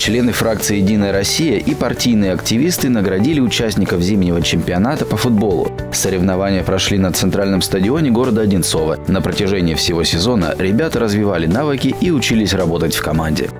Члены фракции «Единая Россия» и партийные активисты наградили участников зимнего чемпионата по футболу. Соревнования прошли на центральном стадионе города Одинцова. На протяжении всего сезона ребята развивали навыки и учились работать в команде.